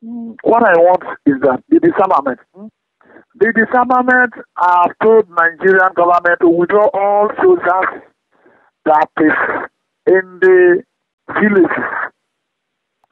What I want is that the disarmament. The disarmament have told Nigerian government to withdraw all soldiers that is in the villages.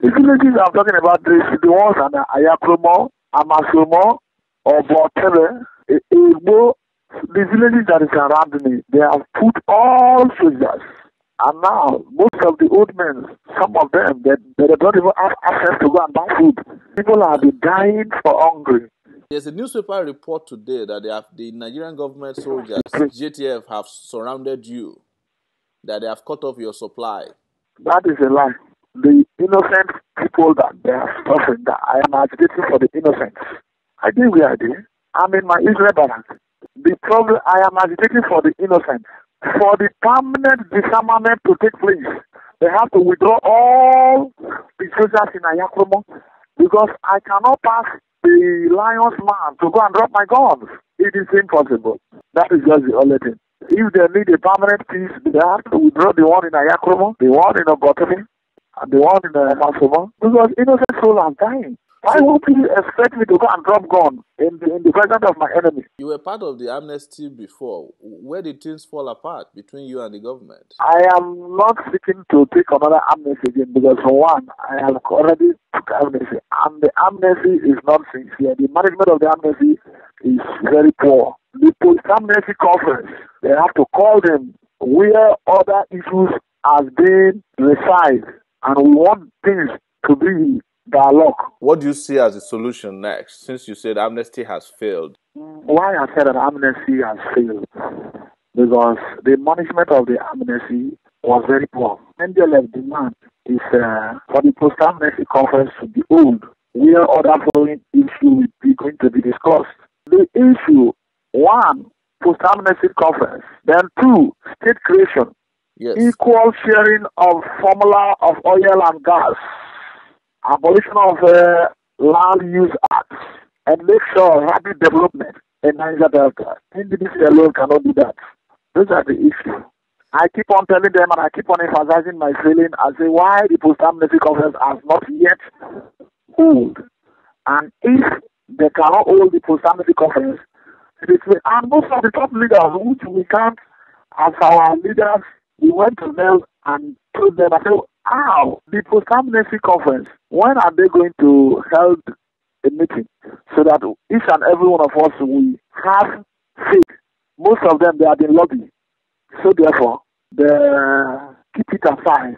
The villages I'm talking about is the ones in Ayakromo, Amasomo, or Botere, Igbo, the villages that is around me, they have put all soldiers. And now, most of the old men, some of them, they, they don't even have access to go and buy food. People are dying for hungry. There's a newspaper report today that they have, the Nigerian government soldiers, JTF, have surrounded you, that they have cut off your supply. That is a lie. The innocent people that they are suffering, that I am agitating for the innocents. I think we are there. I'm in my Israel barrack. The problem, I am agitating for the innocent. For the permanent disarmament to take place, they have to withdraw all the soldiers in Ayakromo because I cannot pass the lion's man to go and drop my guns. It is impossible. That is just the only thing. If they need a permanent peace, they have to withdraw the one in Ayakromo, the one in Ogotani, and the one in Masoma, because innocent souls are dying. Why would you expect me to go and drop gun in the, in the presence of my enemy? You were part of the amnesty before. Where did things fall apart between you and the government? I am not seeking to take another amnesty again because, for one, I have already took amnesty, and the amnesty is not sincere. The management of the amnesty is very poor. The post amnesty conference, they have to call them where other issues has been resided, and we want things to be dialogue. What do you see as a solution next, since you said amnesty has failed? Why I said that amnesty has failed? Because the management of the amnesty was very poor. NDLF demand is uh, for the post-amnesty conference to be old, where other following issues will be going to be discussed. The issue, one, post-amnesty conference, then two, state creation, Yes. equal sharing of formula of oil and gas, abolition of uh, land use acts, and make sure rapid development in Niger Delta. NDDC alone cannot do that. Those are the issues. I keep on telling them and I keep on emphasizing my feeling as to why the post-amnesty conference has not yet hold. And if they cannot hold the post-amnesty conference, it is and most of the top leaders, which we count as our leaders, we went to them and told them, I said, how? The post-amnesty conference, when are they going to hold a meeting so that each and every one of us will have faith? Most of them, they have been lobbying. So therefore, they keep it aside.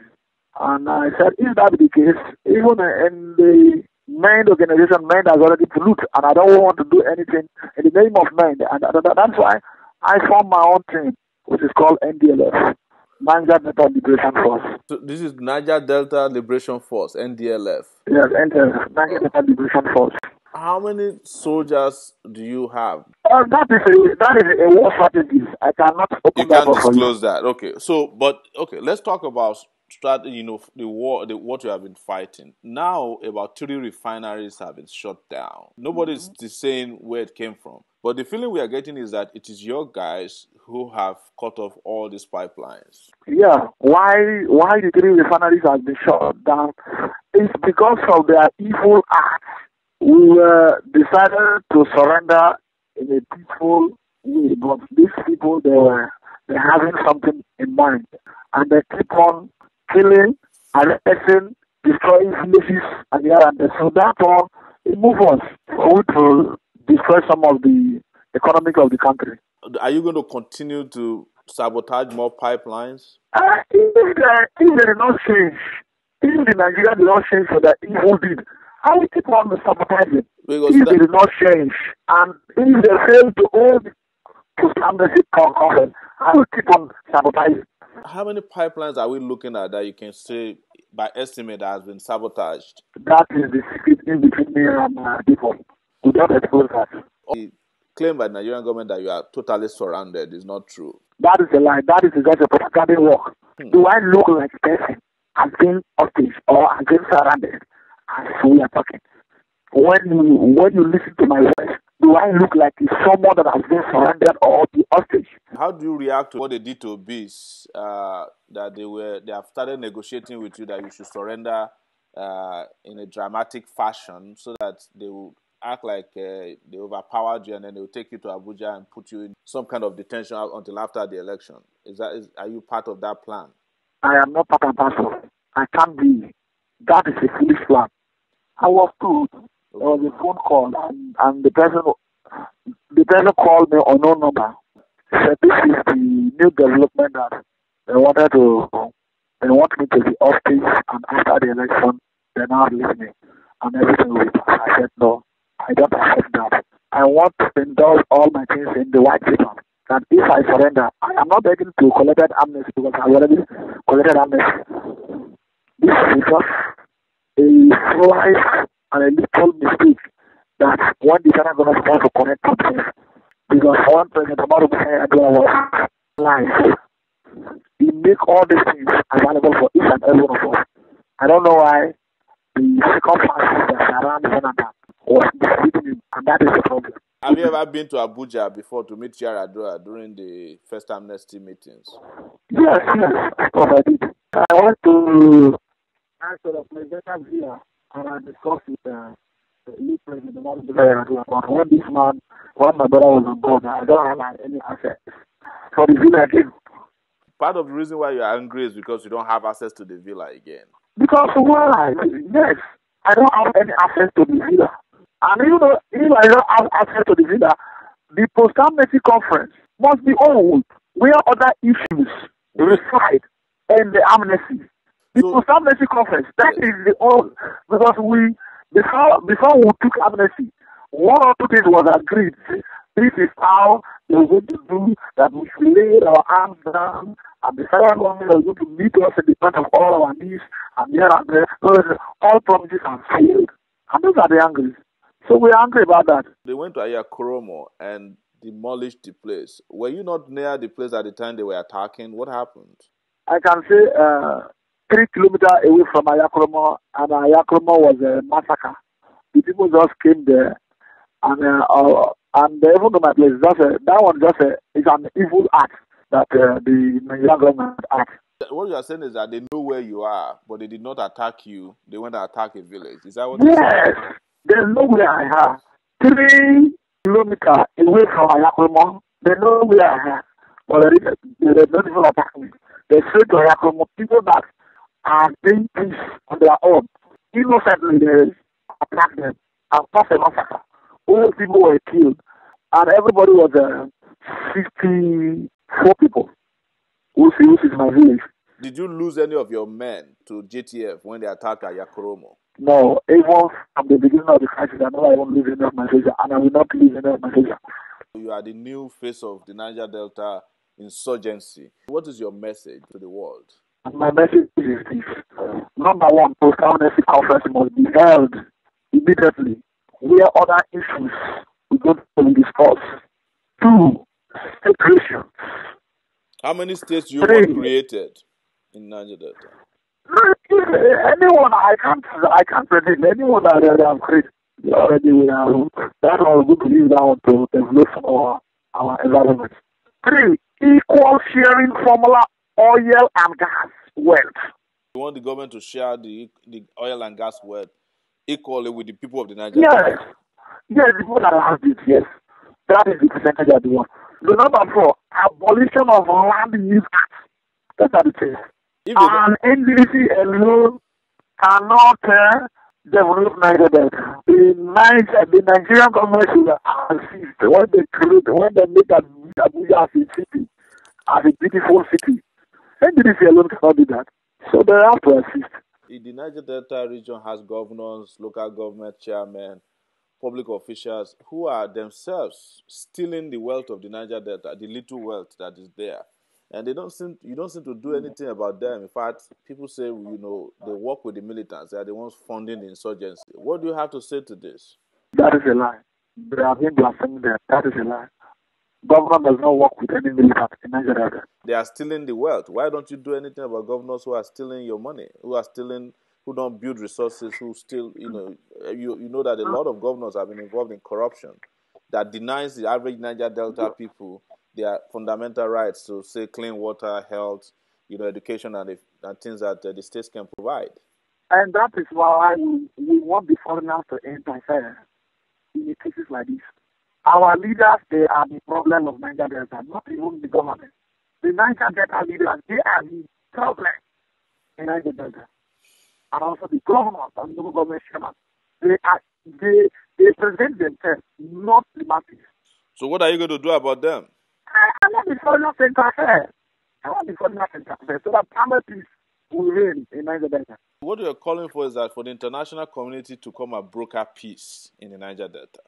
And I said, if that be the case, even in the main organization, MEND has already polluted, and I don't want to do anything in the name of MEND. And that's why I formed my own team, which is called NDLF. Niger Delta Liberation Force. So this is Niger Delta Liberation Force, NDLF. Yes, NDLF, Niger Delta Liberation Force. How many soldiers do you have? Uh, that is a that is a war strategy. I cannot open You that can't you. disclose that. Okay. So, but okay, let's talk about strat. You know, the war, the what you have been fighting. Now, about three refineries have been shut down. Nobody's Mm-hmm. saying where it came from, but the feeling we are getting is that it is your guys who have cut off all these pipelines. Yeah, why why the three refineries has been shut down? It's because of their evil acts. We were decided to surrender in a peaceful way, but these people they were they having something in mind, and they keep on killing, arresting, destroying villages and and there. So that one it moves us forward destroy some of the economic of the country. Are you going to continue to sabotage more pipelines? Uh, if, uh, if they not change, if the Nigeria did not change for the evil deed, I will keep on sabotaging. Because If that- they did not change, and if they fail to hold to amnesty conference, I will keep on sabotaging. How many pipelines are we looking at that you can say by estimate that has been sabotaged? That is the secret in between me and uh, people. We don't expose that. The claim by the Nigerian government that you are totally surrounded is not true. That is a lie. That is just a propaganda work. Hmm. Do I look like a person has been hostage or has been surrounded as we are talking? When you when you listen to my voice, do I look like someone that has been surrounded or be hostage? How do you react to what they did to Bees? Uh, that they were they have started negotiating with you that you should surrender uh, in a dramatic fashion so that they will act like uh, they overpowered you and then they will take you to Abuja and put you in some kind of detention until after the election. Is that is, are you part of that plan? I am not part of that. I can't be. That is a foolish plan. I was told okay. there was a phone call and, and the person the person called me on no number. Said this is the new development that they wanted to they want me to be office and after the election they now release me and everything will be passed. I said no, I don't accept that. I want to indulge all my things in the white paper. That if I surrender, I am not begging to collect that amnesty because I already collected amnesty. This is just a slight and a little mistake that one I'm going to start to connect something. Because one president, Amaru Buhari was life. He make all these things available for each and every one of us. I don't know why the circumstances that surround Jonathan and that is the problem. Have you ever been to Abuja before to meet Yar'Adua during the first amnesty meetings? Yes, yes, of course I did. I went to answer the presidential villa and I discussed with uh, the new president about the Yar'Adua. When this man, when my brother was on board, I don't have any access. So the villa again. Part of the reason why you're angry is because you don't have access to the villa again. Because why? Yes, I don't have any access to the villa. And even though if I don't have access to the villa, the post-amnesty conference must be old, where other issues reside in the amnesty. The so, post-amnesty conference, that is the old, because we, before, before we took amnesty, one or two things was agreed. This is how we're going to do that we should lay our arms down and the federal government is going to meet us in the front of all our needs and here and there. All promises have failed. And those are the angry. So we're angry about that. They went to Ayakoromo and demolished the place. Were you not near the place at the time they were attacking? What happened? I can say uh, three kilometers away from Ayakoromo, and Ayakoromo was a massacre. The people just came there, and uh, uh, and even though my place, just a, that one just a, is an evil act that uh, the Nigerian government act. What you are saying is that they know where you are, but they did not attack you. They went to attack a village. Is that what? Yes. There's nowhere I have. Three kilometers away from Ayakromo, there's nowhere I have. But there is, there is no people attacking me. They say to Ayakromo, people that are doing peace on their own, innocently they attack them and cause a massacre. All people were killed. And everybody was uh, 54 people. Who is my village. Did you lose any of your men to JTF when they attacked Ayakromo? No, even from the beginning of the crisis, I know I won't lose any of my soldiers, and I will not lose any of my. You are the new face of the Niger Delta insurgency. What is your message to the world? And my message is this. Number one, post-amnesty conference must be held immediately where other issues we don't fully discuss. Two, separation. How many states you want created in Niger Delta? Anyone I can't I can't predict anyone that they have created already we have um, that was good to use that one to develop our our environment. Three, equal sharing formula oil and gas wealth. You want the government to share the the oil and gas wealth equally with the people of the Niger? Yes. Yes, the people that have it, yes. That is the percentage that they want. The number four, abolition of land use act. That's what it is. An NDC alone cannot uh, develop Niger Delta. The, Niger, the Nigerian government should assist when they create, when they make Abuja as a city, as a beautiful city. NDC alone cannot do that. So they have to assist. The Niger Delta region has governors, local government chairmen, public officials who are themselves stealing the wealth of the Niger Delta, the little wealth that is there and they don't seem you don't seem to do mm. anything about them. In fact, people say you know they work with the militants. They are the ones funding the insurgency. What do you have to say to this? That is a lie. They have been blaspheming them. That is a lie. Government does not work with any militant in Nigeria. They are stealing the wealth. Why don't you do anything about governors who are stealing your money, who are stealing, who don't build resources, who still, you know, you you know that a lot of governors have been involved in corruption that denies the average Niger Delta people their fundamental rights to say clean water, health, you know, education, and, and things that uh, the states can provide. And that is why we, want the foreigners to interfere in cases like this. Our leaders, they are the problem of Niger Delta, not even the government. The Niger Delta leaders, they are the problem in Niger Delta. And also the governors and local government chairman. They are they they present themselves, not the masses. So what are you going to do about them? I, I want the foreigners to interfere. I want the foreigners to interfere so that permanent peace will reign in Niger Delta. What you're calling for is that for the international community to come and broker peace in the Niger Delta.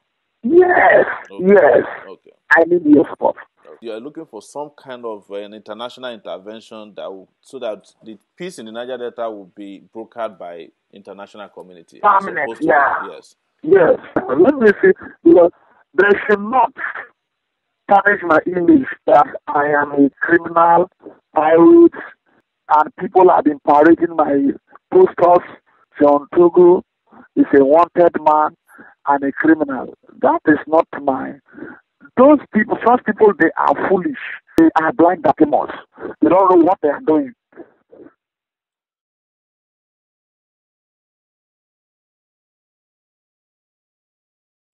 Yes, Okay. yes. Okay. I need your support. You are looking for some kind of uh, an international intervention that will, so that the peace in the Niger Delta will be brokered by international community. Permanent, yeah. Yes. Yes. Let me see. Because they should not tarnish my image that I am a criminal, pirate, and people have been parading my posters. John Togo is a wanted man and a criminal. That is not my. Those people, such people, they are foolish. They are blind demons. They don't know what they are doing.